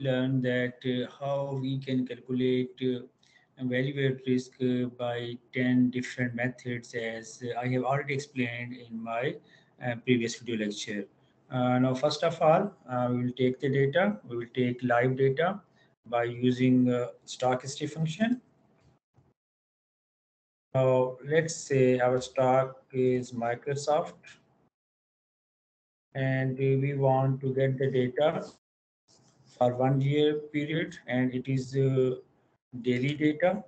learn that uh, how we can calculate uh, value at risk uh, by 10 different methods as I have already explained in my previous video lecture. Now, first of all, we will take the data. We will take live data by using uh, STOCKHISTORY function. Now, let's say our stock is Microsoft and we want to get the data for one year period and it is uh, daily data.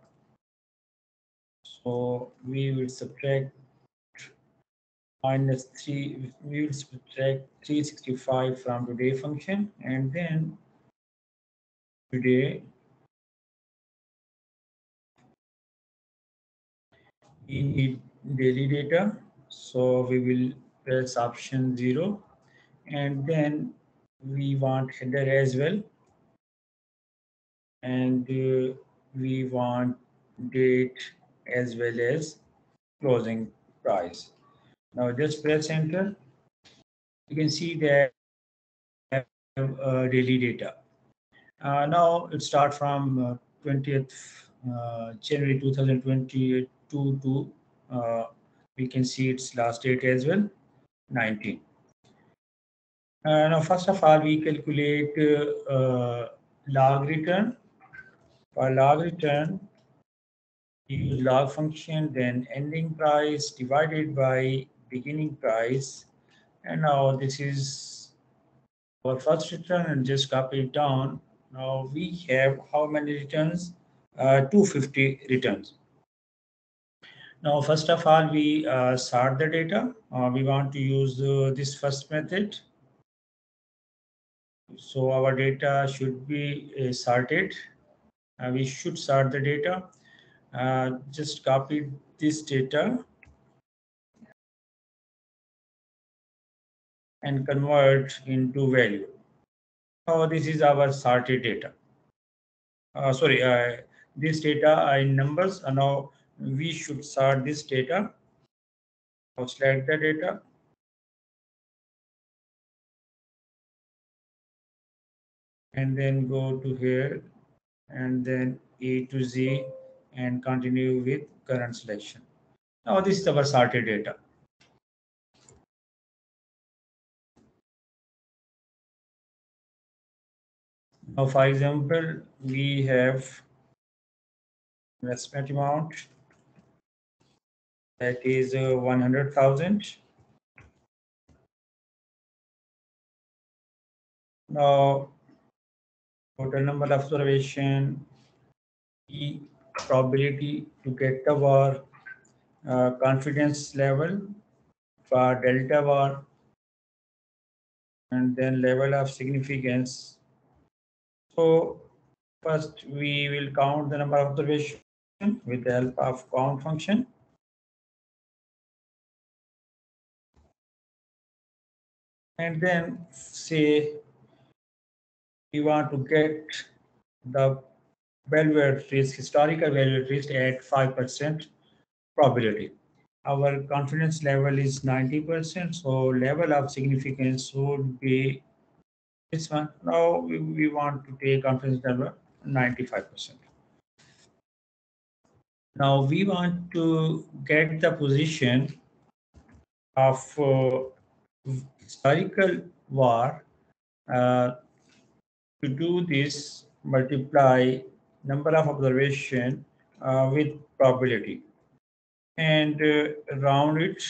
So we will subtract minus 3, we will subtract 365 from today function and then today we need daily data. So we will press option 0 and then we want header as well. And uh, we want date as well as closing price. Now just press enter you can see that have uh, daily data. Uh, now it start from 20th uh, uh, January 2022 to uh, we can see its last date as well 19 uh, now, first of all, we calculate uh, uh, log return. For log return, use log function, then ending price divided by beginning price. And now this is our first return and just copy it down. Now we have how many returns? Uh, 250 returns. Now, first of all, we uh, sort the data. Uh, we want to use uh, this first method so our data should be uh, sorted. Uh, we should sort the data. Uh, just copy this data and convert into value. So this is our sorted data. Uh, sorry, uh, this data are in numbers. Uh, now we should sort this data. Now select the data and then go to here and then A to Z and continue with current selection. Now this is our sorted data. Now, for example, we have investment amount that is uh, 100,000. Now, total number of observation, E probability to get the VAR, uh, confidence level for delta VAR, and then level of significance. So first we will count the number of observation with the help of count function. And then say we want to get the value at risk, historical value at risk at 5% probability. Our confidence level is 90%, so level of significance would be this one. Now we, we want to take confidence level 95%. Now we want to get the position of uh, historical VAR uh, to do this, multiply number of observation uh, with probability. And uh, round it.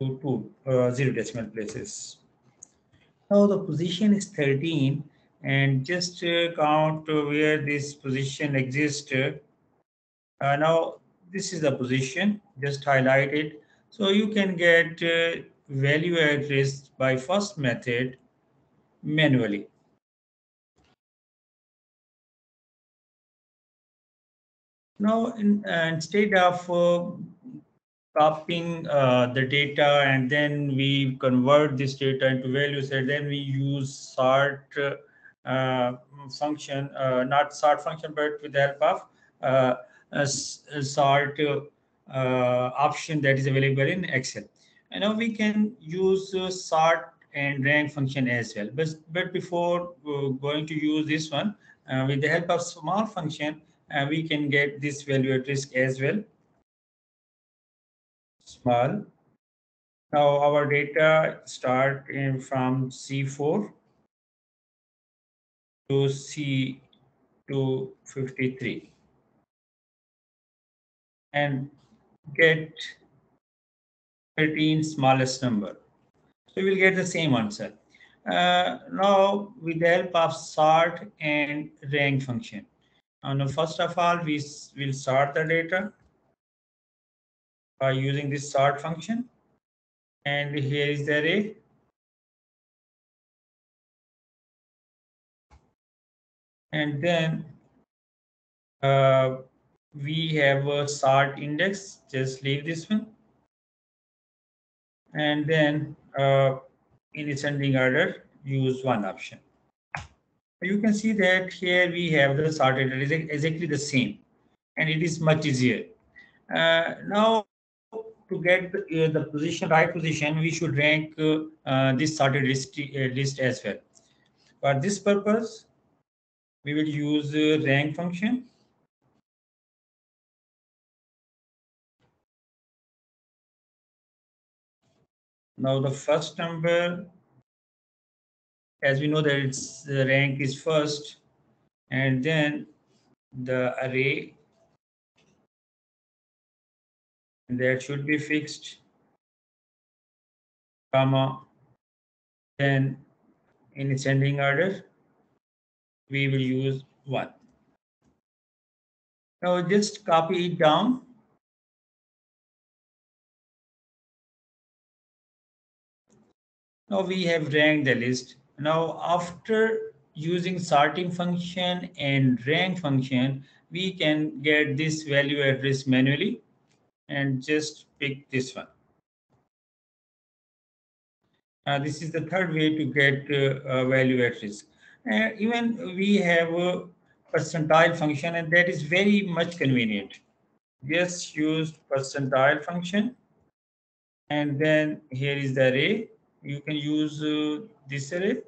To two uh, zero decimal places. Now the position is 13 and just uh, count where this position exists. Uh, now, this is the position, just highlight it. So you can get uh, value risk by first method manually. Now, in, uh, instead of uh, copying uh, the data and then we convert this data into values and then we use sort uh, function, uh, not sort function, but with the help of uh, a, sort uh, option that is available in Excel. And now we can use sort and rank function as well. But, but before going to use this one, with the help of small function, we can get this value at risk as well. Small. Now our data start in from C4 to C to 53 and get 13 smallest number. So we'll get the same answer. Uh, now with the help of sort and rank function. And first of all, we will sort the data by using this sort function and here is the array and then uh, we have a sort index. Just leave this one. And then uh, in ascending order use one option. You can see that here we have the sorted exactly the same and it is much easier. Uh, now to get the, uh, the, position right position, we should rank uh, uh, this sorted list, list as well. For this purpose, we will use the rank function. Now the first number, as we know that its rank is first, and then the array that should be fixed comma then in ascending order we will use 1 now just copy it down now we have ranked the list now after using sorting function and rank function we can get this value at risk manually and just pick this one. Uh, this is the third way to get uh, value at risk. Uh, even we have a percentile function and that is very much convenient. Just use percentile function and then here is the array. You can use uh, this array.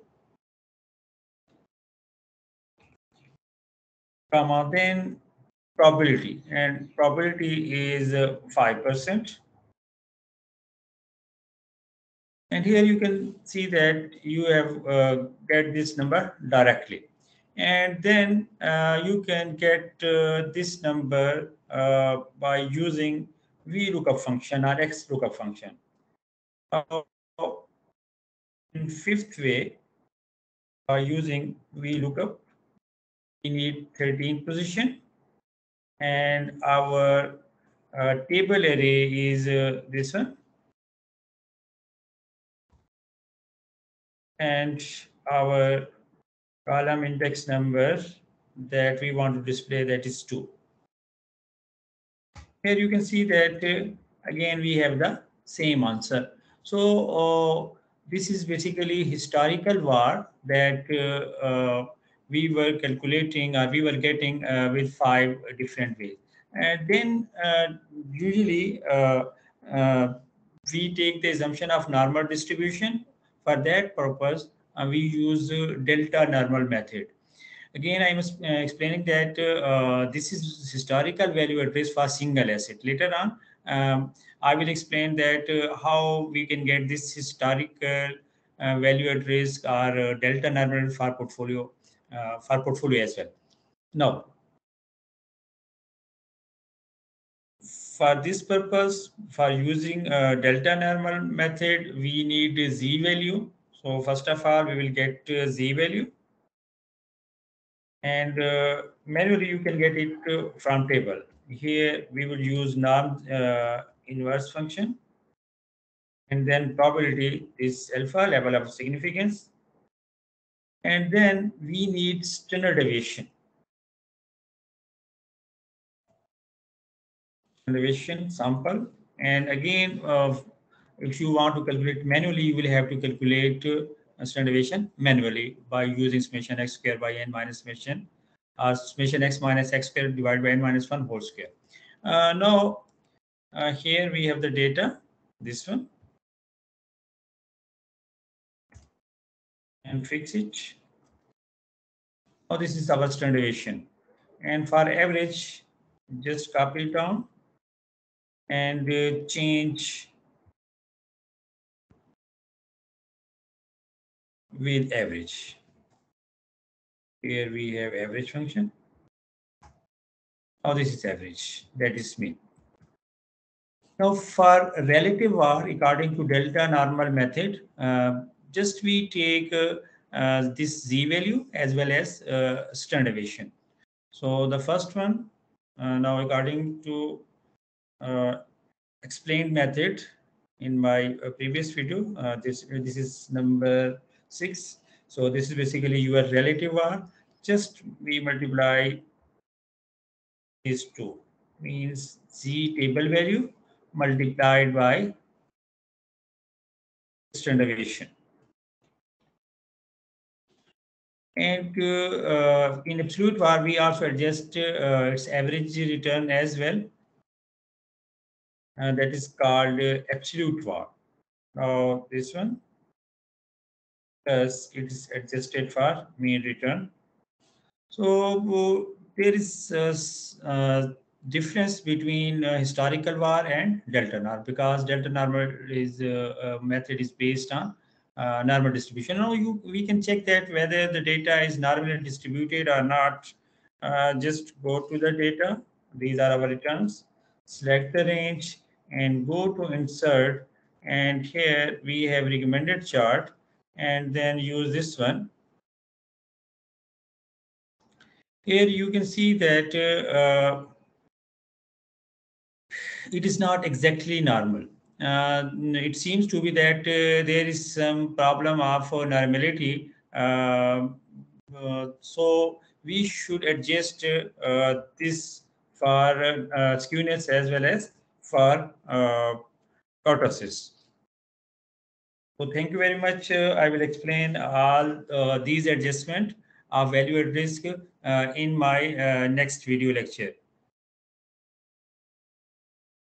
Comma then probability and probability is 5%. And here you can see that you have uh, get this number directly. And then uh, you can get uh, this number uh, by using VLOOKUP function or XLOOKUP function. in fifth way, by using VLOOKUP, we need 13 position and our uh, table array is uh, this one. And our column index number that we want to display that is 2. Here you can see that uh, again we have the same answer. So uh, this is basically historical var that uh, uh, we were calculating or we were getting uh, with five different ways. And then uh, usually we take the assumption of normal distribution. For that purpose, we use delta normal method. Again, I'm uh, explaining that uh, this is historical value at risk for single asset. Later on, um, I will explain that uh, how we can get this historical value at risk or delta normal for portfolio uh, for portfolio as well. Now, for this purpose, for using a delta normal method, we need a z value. So first of all, we will get z value. And uh, manually, you can get it uh, from table. Here, we will use norm uh, inverse function. And then probability is alpha, level of significance. And then we need standard deviation. Deviation sample. And again, uh, if you want to calculate manually, you will have to calculate standard deviation manually by using summation x square by n minus summation uh, summation x minus x square divided by n minus 1 whole square. Uh, now, uh, here we have the data, this one. And fix it. Now, this is our standard deviation. And for average, just copy it down and uh, change with average. Here we have average function. Now this is average, that is mean. Now for relative var, according to delta normal method, uh, just we take uh, uh, this z value as well as uh, standard deviation. So the first one, uh, now according to explained method in my previous video, this, this is number six. So this is basically your relative var. Just we multiply these two means z table value multiplied by standard deviation. And uh, in absolute var, we also adjust uh, its average return as well. Uh, that is called absolute var. Now this one as it is adjusted for mean return. So there is a, a difference between uh, historical var and delta norm because delta normal is uh, method is based on uh, normal distribution. Now you we can check that whether the data is normally distributed or not. Uh, just go to the data. These are our returns. Select the range and go to insert. And here we have recommended chart and then use this one. Here you can see that uh, it is not exactly normal. Uh, it seems to be that uh, there is some problem of normality. Uh, uh, so we should adjust uh, this for skewness as well as for kurtosis. So thank you very much. Uh, I will explain all uh, these adjustment of value at risk uh, in my next video lecture.